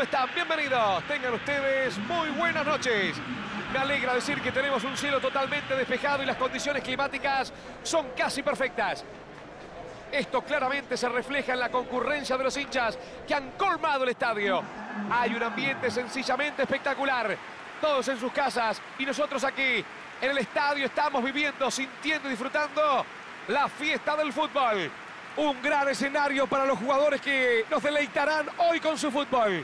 ¿Cómo están? Bienvenidos. Tengan ustedes muy buenas noches. Me alegra decir que tenemos un cielo totalmente despejado y las condiciones climáticas son casi perfectas. Esto claramente se refleja en la concurrencia de los hinchas que han colmado el estadio. Hay un ambiente sencillamente espectacular. Todos en sus casas y nosotros aquí en el estadio estamos viviendo, sintiendo y disfrutando la fiesta del fútbol. Un gran escenario para los jugadores que nos deleitarán hoy con su fútbol.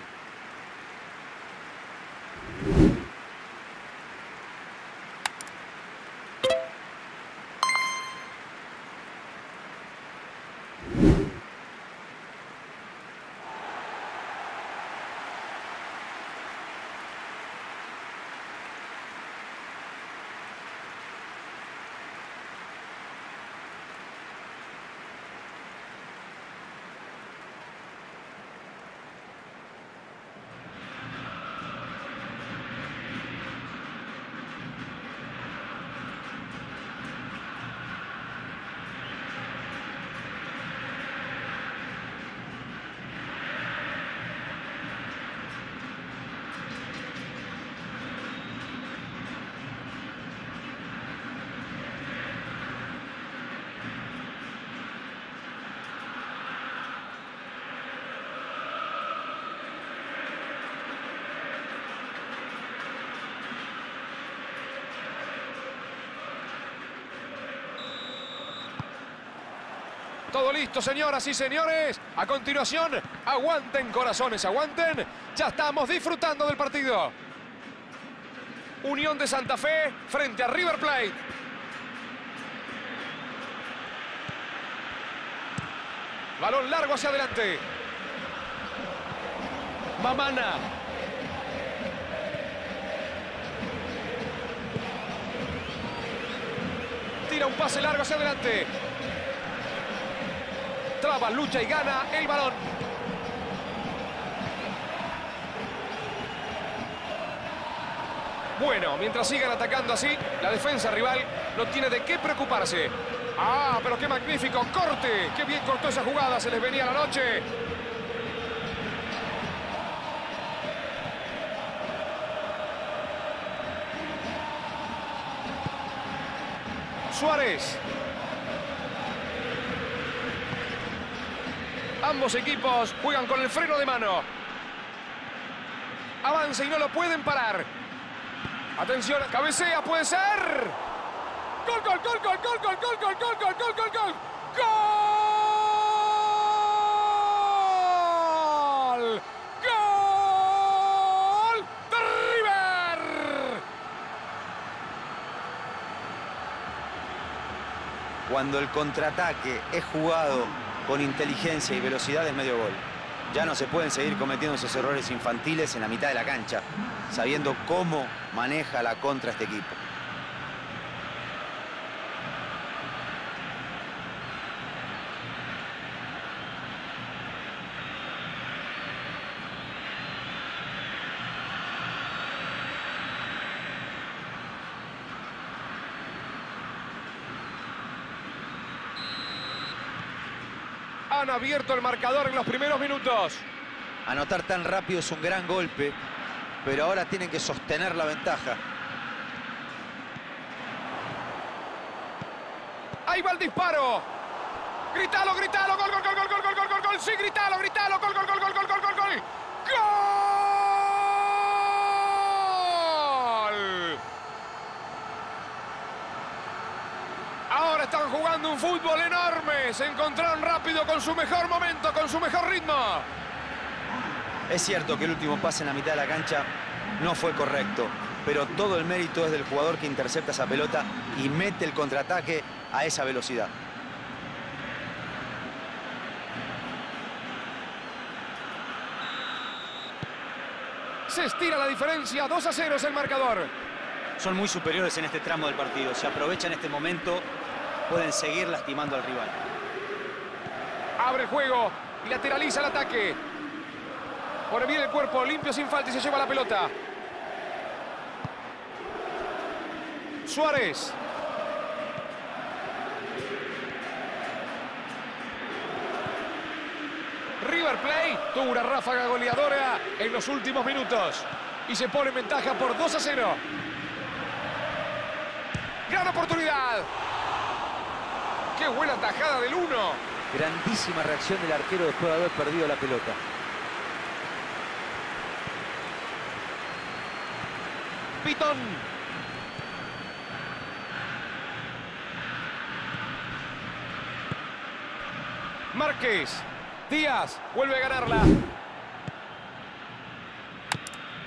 Todo listo, señoras y señores. A continuación, aguanten corazones, aguanten. Ya estamos disfrutando del partido. Unión de Santa Fe frente a River Plate. Balón largo hacia adelante. Mamana. Tira un pase largo hacia adelante. Lucha y gana el balón. Bueno, mientras sigan atacando así, la defensa rival no tiene de qué preocuparse. ¡Ah, pero qué magnífico corte! ¡Qué bien cortó esa jugada! Se les venía la noche. Suárez. Ambos equipos juegan con el freno de mano. Avanza y no lo pueden parar. Atención, cabecea, puede ser. Gol, gol, gol, gol, gol, gol, gol, gol, gol, gol, gol, gol, gol. ¡Gol! ¡Gol! ¡De River! Cuando el contraataque es jugado con inteligencia y velocidad es medio gol. Ya no se pueden seguir cometiendo esos errores infantiles en la mitad de la cancha, sabiendo cómo maneja la contra este equipo. Han abierto el marcador en los primeros minutos. Anotar tan rápido es un gran golpe, pero ahora tienen que sostener la ventaja. Ahí va el disparo. Gritalo, gritalo, gol, gol, gol, gol, gol, gol, gol, gol, gol. Sí, gritalo, gritalo, gol, gol, gol, gol, gol, gol, gol, gol. ¡Gol! Ahora están jugando un fútbol enorme. Se encontraron rápido con su mejor momento, con su mejor ritmo. Es cierto que el último pase en la mitad de la cancha no fue correcto, pero todo el mérito es del jugador que intercepta esa pelota y mete el contraataque a esa velocidad. Se estira la diferencia, 2 a 0 es el marcador. Son muy superiores en este tramo del partido. Si aprovechan este momento, pueden seguir lastimando al rival. Abre juego y lateraliza el ataque. Pone bien el cuerpo, limpio sin falta y se lleva la pelota. Suárez. River Plate tuvo una ráfaga goleadora en los últimos minutos y se pone en ventaja por 2 a 0. Gran oportunidad. Qué buena tajada del 1. Grandísima reacción del arquero después de haber perdido la pelota. Pitón. Márquez. Díaz vuelve a ganarla.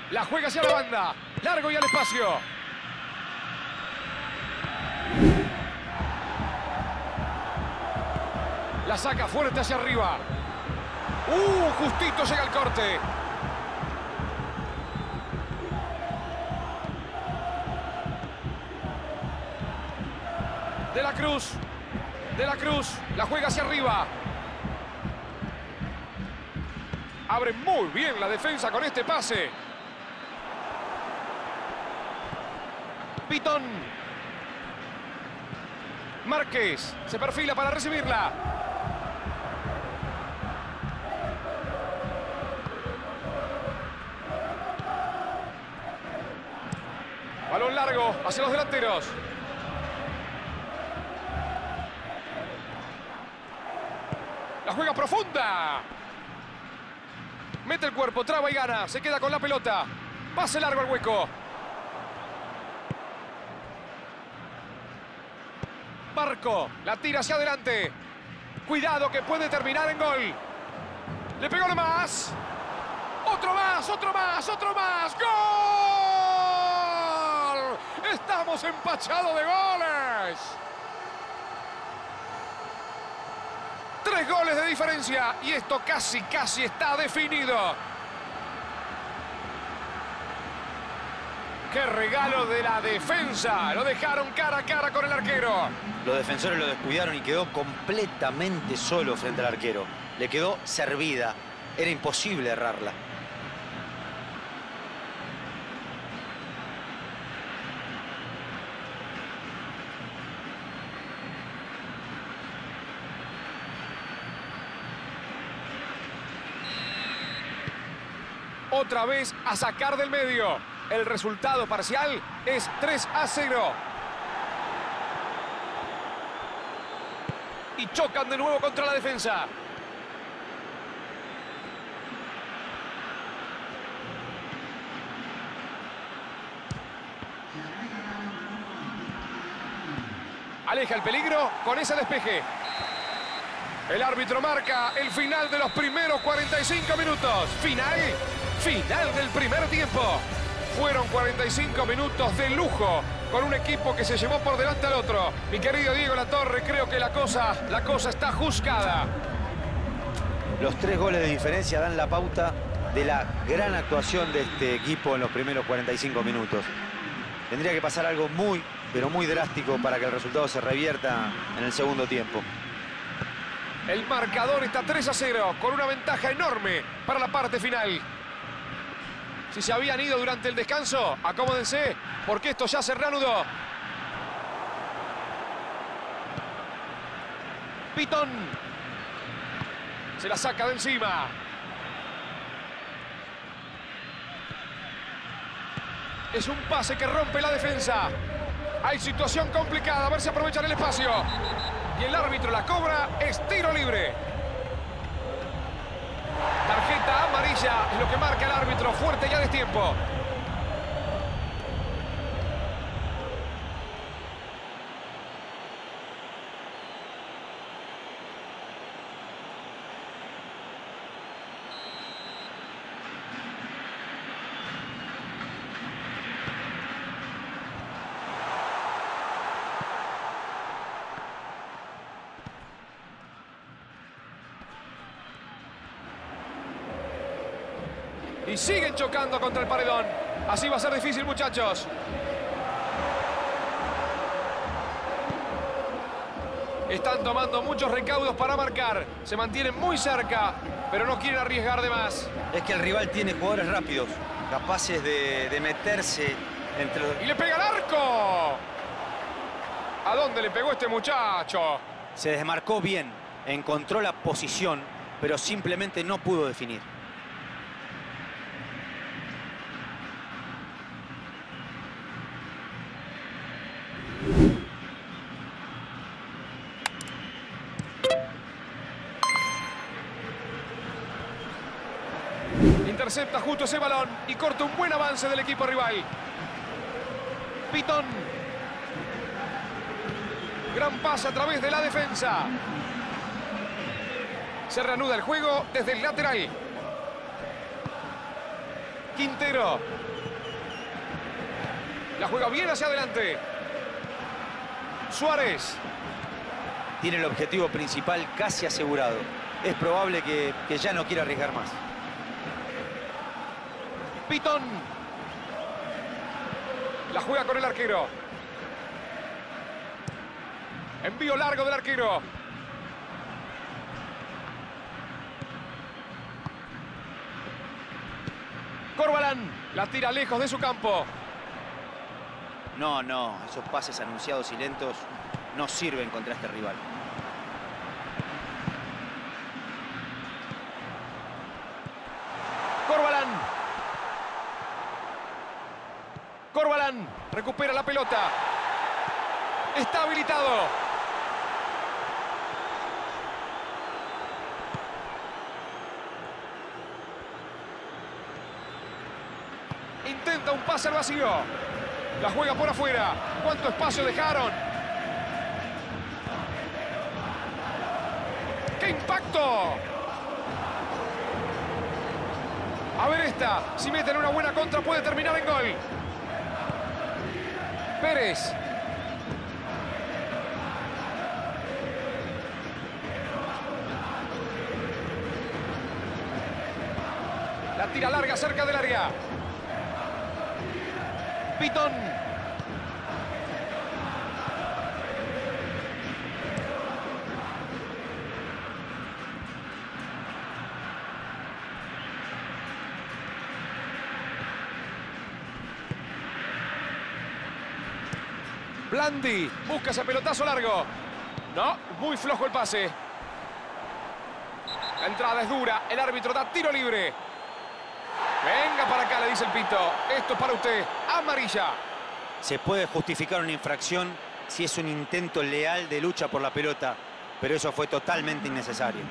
La juega hacia la banda. Largo y al espacio. Saca fuerte hacia arriba. ¡Uh! Justito llega el corte. De la Cruz. De la Cruz. La juega hacia arriba. Abre muy bien la defensa con este pase. Pitón. Márquez. Se perfila para recibirla. Balón largo hacia los delanteros. La juega profunda. Mete el cuerpo, traba y gana. Se queda con la pelota. Pase largo al hueco. Barco, la tira hacia adelante. Cuidado que puede terminar en gol. Le pegó más. Otro más, otro más, otro más. ¡Gol! Estamos empachados de goles. Tres goles de diferencia y esto casi, casi está definido. ¡Qué regalo de la defensa! Lo dejaron cara a cara con el arquero. Los defensores lo descuidaron y quedó completamente solo frente al arquero. Le quedó servida. Era imposible errarla. Otra vez a sacar del medio. El resultado parcial es 3 a 0. Y chocan de nuevo contra la defensa. Aleja el peligro con ese despeje. El árbitro marca el final de los primeros 45 minutos. Final, final del primer tiempo. Fueron 45 minutos de lujo con un equipo que se llevó por delante al otro. Mi querido Diego Latorre, creo que la cosa, la cosa está juzgada. Los tres goles de diferencia dan la pauta de la gran actuación de este equipo en los primeros 45 minutos. Tendría que pasar algo muy, pero muy drástico para que el resultado se revierta en el segundo tiempo. El marcador está 3 a 0 con una ventaja enorme para la parte final. Si se habían ido durante el descanso, acomódense, porque esto ya se reanudó. Pitón. Se la saca de encima. Es un pase que rompe la defensa. Hay situación complicada, a ver si aprovechan el espacio. Y el árbitro la cobra, es tiro libre. Es lo que marca el árbitro, fuerte ya de tiempo. Siguen chocando contra el paredón. Así va a ser difícil, muchachos. Están tomando muchos recaudos para marcar. Se mantienen muy cerca, pero no quieren arriesgar de más. Es que el rival tiene jugadores rápidos, capaces de, de meterse entre los... ¡Y le pega el arco! ¿A dónde le pegó este muchacho? Se desmarcó bien, encontró la posición pero simplemente no pudo definir. Intercepta justo ese balón y corta un buen avance del equipo rival. Pitón. Gran pase a través de la defensa. Se reanuda el juego desde el lateral. Quintero. La juega bien hacia adelante. Suárez. Tiene el objetivo principal casi asegurado. Es probable que, que ya no quiera arriesgar más. Pitón. La juega con el arquero. Envío largo del arquero. Corbalán la tira lejos de su campo. No, no, esos pases anunciados y lentos no sirven contra este rival. Corbalán. Corbalán recupera la pelota. Está habilitado. Intenta un pase al vacío. La juega por afuera. ¿Cuánto espacio dejaron? ¡Qué impacto! A ver esta. Si meten una buena contra puede terminar en gol. Pérez. La tira larga cerca del área. Pitón. Blandi busca ese pelotazo largo. No, muy flojo el pase. La entrada es dura. El árbitro da tiro libre. Venga para acá, le dice el pito. Esto es para usted. Amarilla. Se puede justificar una infracción si es un intento leal de lucha por la pelota, pero eso fue totalmente innecesario.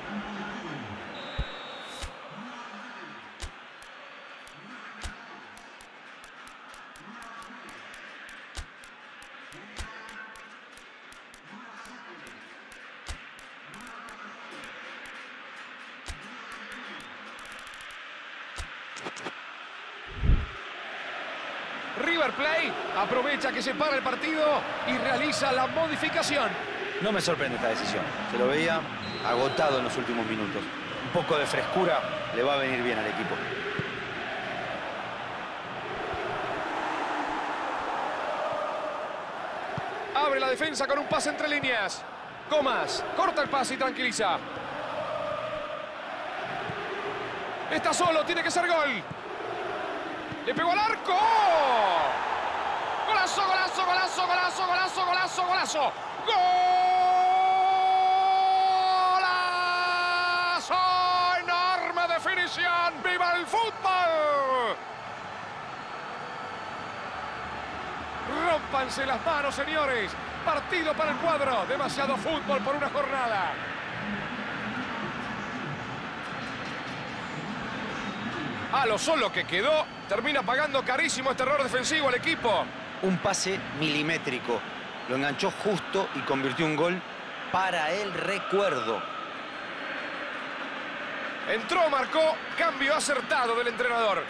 Play aprovecha que se para el partido y realiza la modificación. No me sorprende esta decisión. Se lo veía agotado en los últimos minutos. Un poco de frescura le va a venir bien al equipo. Abre la defensa con un pase entre líneas. Comas corta el pase y tranquiliza. Está solo, tiene que ser gol. Le pegó al arco. Golazo, golazo, golazo, golazo, golazo, golazo, golazo. ¡Enorme definición! ¡Viva el fútbol! Rómpanse las manos, señores. Partido para el cuadro. Demasiado fútbol por una jornada. A lo solo que quedó, termina pagando carísimo este error defensivo al equipo. Un pase milimétrico. Lo enganchó justo y convirtió un gol para el recuerdo. Entró, marcó, cambio acertado del entrenador.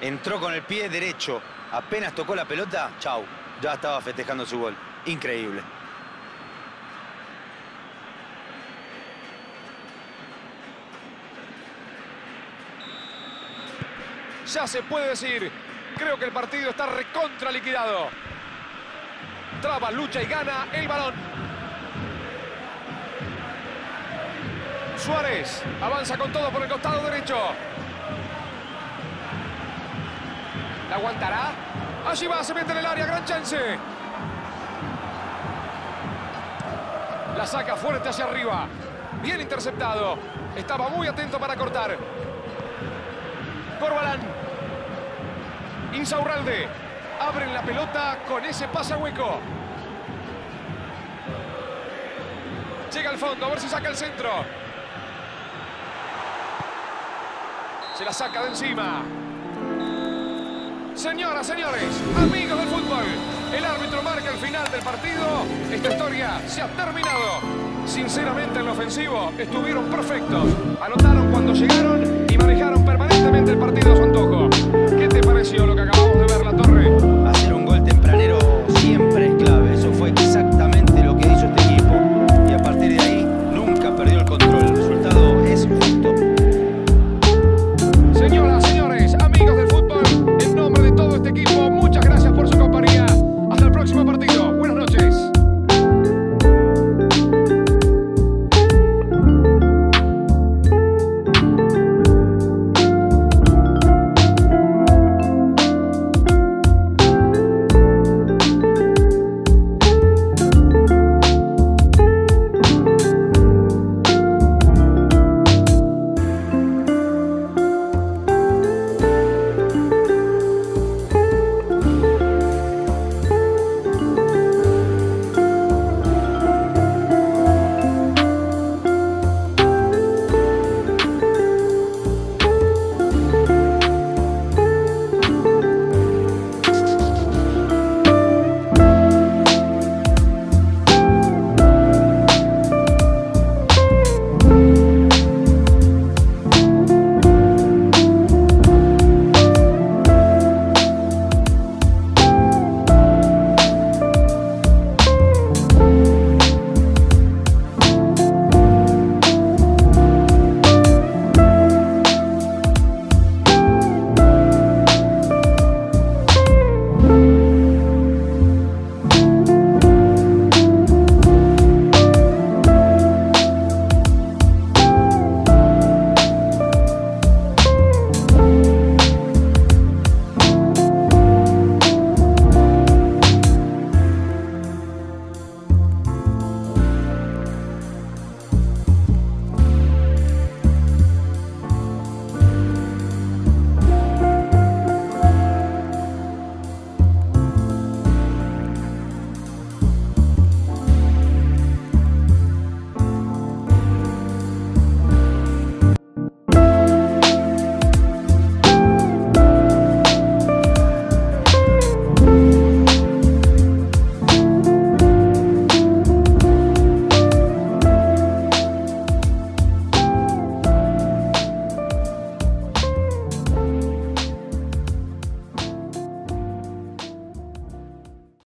Entró con el pie derecho. Apenas tocó la pelota, chau. Ya estaba festejando su gol. Increíble. Ya se puede decir, creo que el partido está recontra liquidado. Traba, lucha y gana el balón. Suárez avanza con todo por el costado derecho. ¿La aguantará? Allí va, se mete en el área, gran chance. La saca fuerte hacia arriba. Bien interceptado. Estaba muy atento para cortar. Corbalán. Insaurralde. Abren la pelota con ese pase hueco. Llega al fondo, a ver si saca el centro. Se la saca de encima. Señoras, señores, amigos del fútbol, el árbitro marca el final del partido. Esta historia se ha terminado. Sinceramente, en lo ofensivo estuvieron perfectos. Anotaron cuando llegaron y manejaron permanentemente el partido a su antojo. ¿Qué te pareció lo que acabamos de ver, La Torre?